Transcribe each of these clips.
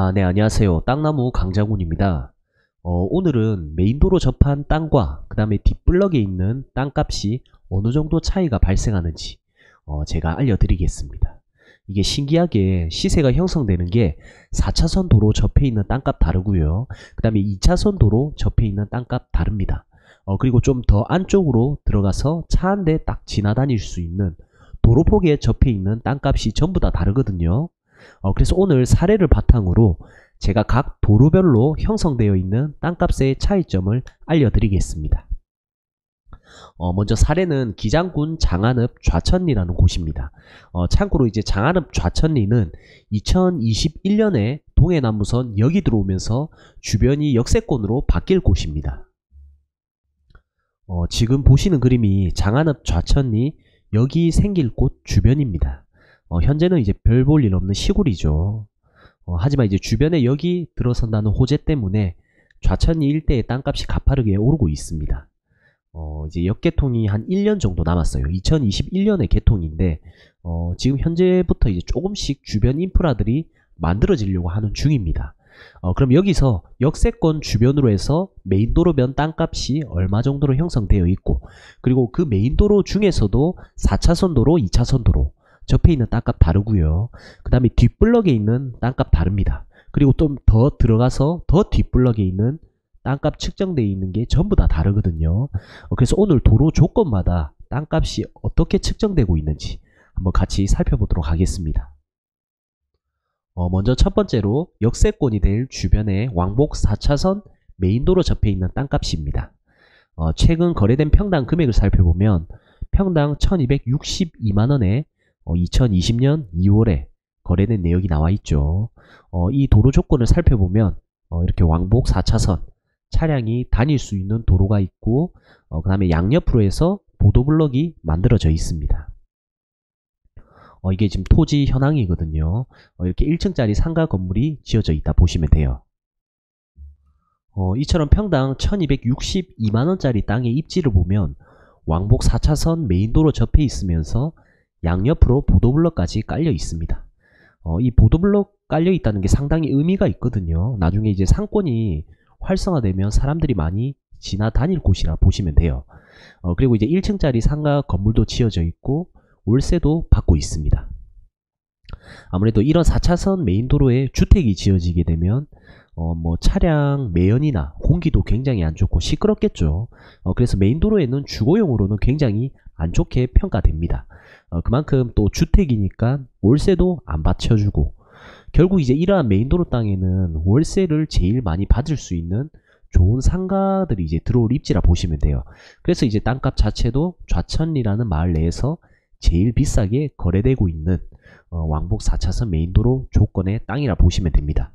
아, 네, 안녕하세요. 땅나무 강자군입니다. 어, 오늘은 메인도로 접한 땅과 그 다음에 뒷블럭에 있는 땅값이 어느 정도 차이가 발생하는지 어, 제가 알려드리겠습니다. 이게 신기하게 시세가 형성되는 게 4차선 도로 접해 있는 땅값 다르고요. 그 다음에 2차선 도로 접해 있는 땅값 다릅니다. 어, 그리고 좀 더 안쪽으로 들어가서 차 한 대 딱 지나다닐 수 있는 도로폭에 접해 있는 땅값이 전부 다 다르거든요. 어, 그래서 오늘 사례를 바탕으로 제가 각 도로별로 형성되어 있는 땅값의 차이점을 알려드리겠습니다. 어, 먼저 사례는 기장군 장안읍 좌천리라는 곳입니다. 어, 참고로 이제 장안읍 좌천리는 2021년에 동해남부선 여기 들어오면서 주변이 역세권으로 바뀔 곳입니다. 어, 지금 보시는 그림이 장안읍 좌천리 여기 생길 곳 주변입니다. 어, 현재는 이제 별 볼 일 없는 시골이죠. 어, 하지만 이제 주변에 여기 들어선다는 호재 때문에 좌천리 일대의 땅값이 가파르게 오르고 있습니다. 어, 이제 역개통이 한 1년 정도 남았어요. 2021년에 개통인데 어, 지금 현재부터 이제 조금씩 주변 인프라들이 만들어지려고 하는 중입니다. 어, 그럼 여기서 역세권 주변으로 해서 메인도로변 땅값이 얼마 정도로 형성되어 있고 그리고 그 메인도로 중에서도 4차선 도로, 2차선 도로 접해 있는 땅값 다르고요. 그 다음에 뒷블럭에 있는 땅값 다릅니다. 그리고 좀 더 들어가서 더 뒷블럭에 있는 땅값 측정되어 있는 게 전부 다 다르거든요. 어, 그래서 오늘 도로 조건마다 땅값이 어떻게 측정되고 있는지 한번 같이 살펴보도록 하겠습니다. 어, 먼저 첫 번째로 역세권이 될 주변에 왕복 4차선 메인도로 접해 있는 땅값입니다. 어, 최근 거래된 평당 금액을 살펴보면 평당 1262만원에 어, 2020년 2월에 거래된 내역이 나와 있죠. 어, 이 도로 조건을 살펴보면 어, 이렇게 왕복 4차선 차량이 다닐 수 있는 도로가 있고 어, 그 다음에 양옆으로 해서 보도블럭이 만들어져 있습니다. 어, 이게 지금 토지 현황이거든요. 어, 이렇게 1층짜리 상가 건물이 지어져 있다 보시면 돼요. 어, 이처럼 평당 1262만원짜리 땅의 입지를 보면 왕복 4차선 메인도로 접해 있으면서 양옆으로 보도블럭까지 깔려 있습니다. 어, 이 보도블럭 깔려 있다는 게 상당히 의미가 있거든요. 나중에 이제 상권이 활성화되면 사람들이 많이 지나다닐 곳이라 보시면 돼요. 어, 그리고 이제 1층짜리 상가 건물도 지어져 있고 월세도 받고 있습니다. 아무래도 이런 4차선 메인도로에 주택이 지어지게 되면 어, 뭐 차량 매연이나 공기도 굉장히 안 좋고 시끄럽겠죠. 어, 그래서 메인도로에는 주거용으로는 굉장히 안 좋게 평가됩니다. 어, 그만큼 또 주택이니까 월세도 안 받쳐주고 결국 이제 이러한 메인도로 땅에는 월세를 제일 많이 받을 수 있는 좋은 상가들이 이제 들어올 입지라 보시면 돼요. 그래서 이제 땅값 자체도 좌천리라는 마을 내에서 제일 비싸게 거래되고 있는 어, 왕복 4차선 메인도로 조건의 땅이라 보시면 됩니다.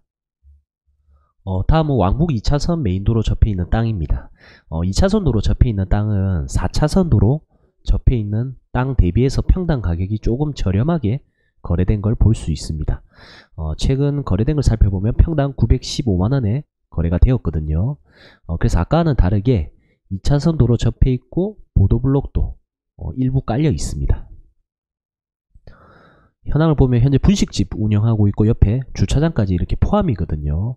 어, 다음은 왕복 2차선 메인도로 접해 있는 땅입니다. 어, 2차선 도로 접해 있는 땅은 4차선 도로 접해 있는 땅 대비해서 평당 가격이 조금 저렴하게 거래된 걸 볼 수 있습니다. 어, 최근 거래된 걸 살펴보면 평당 915만원에 거래가 되었거든요. 어, 그래서 아까와는 다르게 2차선 도로 접해 있고 보도블록도 어, 일부 깔려 있습니다. 현황을 보면 현재 분식집 운영하고 있고 옆에 주차장까지 이렇게 포함이거든요.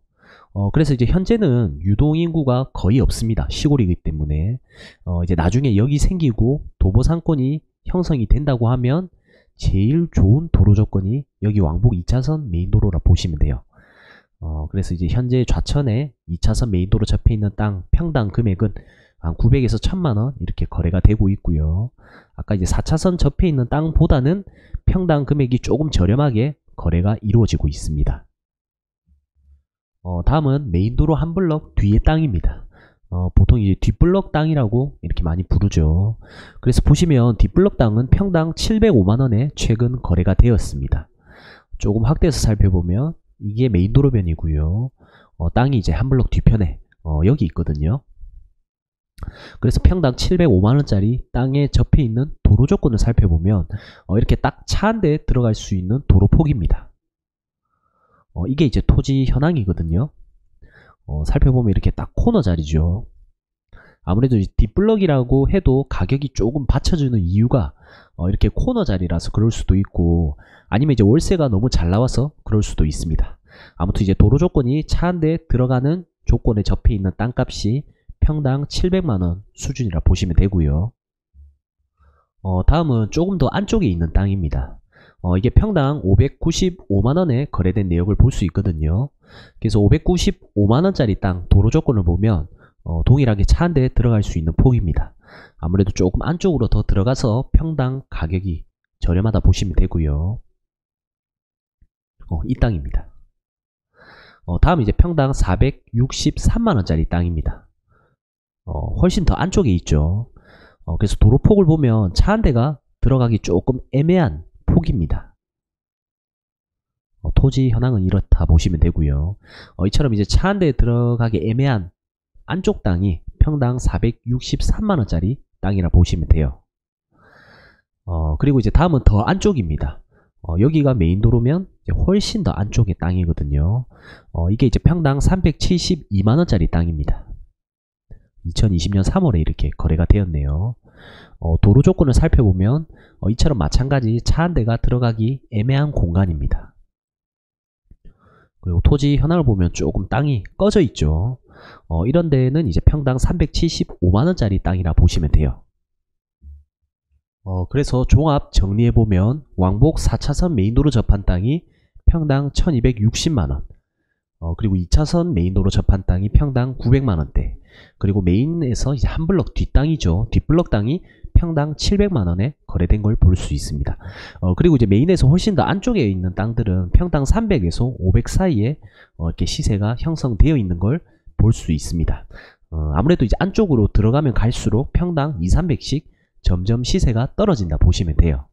어, 그래서 이제 현재는 유동인구가 거의 없습니다. 시골이기 때문에. 어, 이제 나중에 여기 생기고 도보 상권이 형성이 된다고 하면 제일 좋은 도로 조건이 여기 왕복 2차선 메인도로라 보시면 돼요. 어, 그래서 이제 현재 좌천에 2차선 메인도로 접해 있는 땅 평당 금액은 한 900에서 1000만원 이렇게 거래가 되고 있고요. 아까 이제 4차선 접해 있는 땅보다는 평당 금액이 조금 저렴하게 거래가 이루어지고 있습니다. 어, 다음은 메인도로 한 블럭 뒤의 땅입니다. 어, 보통 이제 뒷블럭 땅이라고 이렇게 많이 부르죠. 그래서 보시면 뒷블럭 땅은 평당 705만원에 최근 거래가 되었습니다. 조금 확대해서 살펴보면 이게 메인도로변이고요. 어, 땅이 이제 한 블럭 뒤편에 어, 여기 있거든요. 그래서 평당 705만원짜리 땅에 접해 있는 도로 조건을 살펴보면 어, 이렇게 딱 차 한 대 들어갈 수 있는 도로 폭입니다. 어, 이게 이제 토지 현황이거든요. 어, 살펴보면 이렇게 딱 코너 자리죠. 아무래도 뒷블럭이라고 해도 가격이 조금 받쳐주는 이유가 어, 이렇게 코너 자리라서 그럴 수도 있고 아니면 이제 월세가 너무 잘 나와서 그럴 수도 있습니다. 아무튼 이제 도로 조건이 차 한 대 들어가는 조건에 접해 있는 땅값이 평당 700만원 수준이라 보시면 되고요. 어, 다음은 조금 더 안쪽에 있는 땅입니다. 어, 이게 평당 595만원에 거래된 내역을 볼 수 있거든요. 그래서 595만원짜리 땅 도로 조건을 보면 어, 동일하게 차 한 대 들어갈 수 있는 폭입니다. 아무래도 조금 안쪽으로 더 들어가서 평당 가격이 저렴하다 보시면 되고요. 어, 이 땅입니다. 어, 다음 이제 평당 463만원짜리 땅입니다. 어, 훨씬 더 안쪽에 있죠. 어, 그래서 도로폭을 보면 차 한 대가 들어가기 조금 애매한 폭입니다. 어, 토지 현황은 이렇다 보시면 되고요. 어, 이처럼 이제 차 한 대 들어가기 애매한 안쪽 땅이 평당 463만원짜리 땅이라 보시면 돼요. 어, 그리고 이제 다음은 더 안쪽입니다. 어, 여기가 메인도로면 훨씬 더 안쪽의 땅이거든요. 어, 이게 이제 평당 372만원짜리 땅입니다. 2020년 3월에 이렇게 거래가 되었네요. 어, 도로 조건을 살펴보면 어, 이처럼 마찬가지 차 한 대가 들어가기 애매한 공간입니다. 그리고 토지 현황을 보면 조금 땅이 꺼져 있죠. 어, 이런 데는 이제 평당 375만원짜리 땅이라 보시면 돼요. 어, 그래서 종합 정리해보면 왕복 4차선 메인도로 접한 땅이 평당 1260만원 어, 그리고 2차선 메인도로 접한 땅이 평당 900만원대 그리고 메인에서 이제 한 블럭 뒷땅이죠. 뒷블럭 땅이 평당 700만 원에 거래된 걸 볼 수 있습니다. 어, 그리고 이제 메인에서 훨씬 더 안쪽에 있는 땅들은 평당 300에서 500 사이에 어, 이렇게 시세가 형성되어 있는 걸 볼 수 있습니다. 어, 아무래도 이제 안쪽으로 들어가면 갈수록 평당 2, 300씩 점점 시세가 떨어진다 보시면 돼요.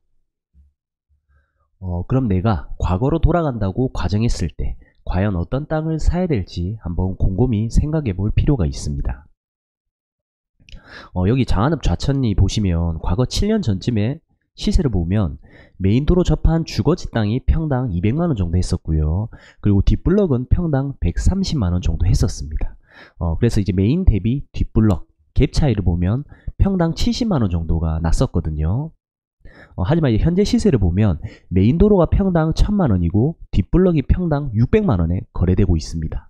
어, 그럼 내가 과거로 돌아간다고 과정했을 때 과연 어떤 땅을 사야 될지 한번 곰곰이 생각해 볼 필요가 있습니다. 어, 여기 장안읍 좌천리 보시면 과거 7년 전쯤에 시세를 보면 메인도로 접한 주거지 땅이 평당 200만원 정도 했었고요. 그리고 뒷블럭은 평당 130만원 정도 했었습니다. 어, 그래서 이제 메인 대비 뒷블럭 갭 차이를 보면 평당 70만원 정도가 났었거든요. 어, 하지만 현재 시세를 보면 메인 도로가 평당 1000만원이고 뒷블럭이 평당 600만 원에 거래되고 있습니다.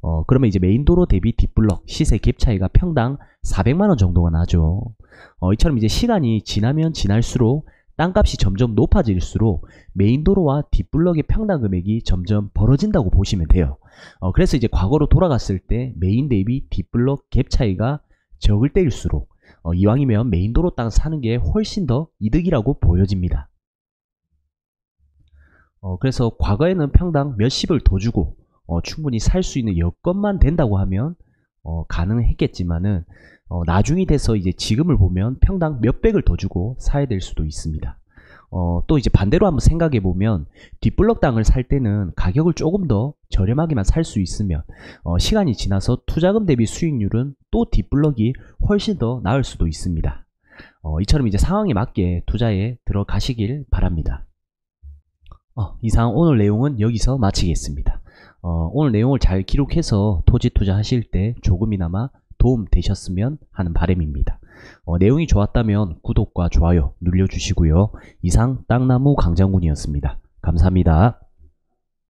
어, 그러면 이제 메인 도로 대비 뒷블럭 시세 갭 차이가 평당 400만 원 정도가 나죠. 어, 이처럼 이제 시간이 지나면 지날수록 땅값이 점점 높아질수록 메인 도로와 뒷블럭의 평당 금액이 점점 벌어진다고 보시면 돼요. 어, 그래서 이제 과거로 돌아갔을 때 메인 대비 뒷블럭 갭 차이가 적을 때일수록 어, 이왕이면 메인도로 땅 사는 게 훨씬 더 이득이라고 보여집니다. 어, 그래서 과거에는 평당 몇십을 더 주고 어, 충분히 살 수 있는 여건만 된다고 하면 어, 가능했겠지만은 어, 나중이 돼서 이제 지금을 보면 평당 몇백을 더 주고 사야 될 수도 있습니다. 어, 또 이제 반대로 한번 생각해 보면 뒷블럭 땅을 살 때는 가격을 조금 더 저렴하게만 살 수 있으면 어, 시간이 지나서 투자금 대비 수익률은 또 뒷블럭이 훨씬 더 나을 수도 있습니다. 어, 이처럼 이제 상황에 맞게 투자에 들어가시길 바랍니다. 어, 이상 오늘 내용은 여기서 마치겠습니다. 어, 오늘 내용을 잘 기록해서 토지 투자하실 때 조금이나마 도움 되셨으면 하는 바람입니다. 어, 내용이 좋았다면 구독과 좋아요 눌러주시고요. 이상 땅나무 강장군이었습니다. 감사합니다.